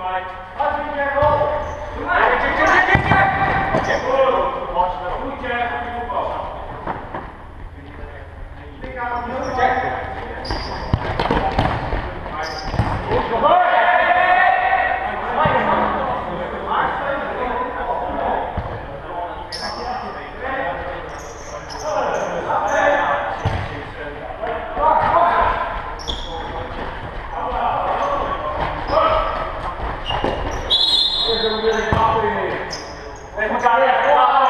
tonight. 加油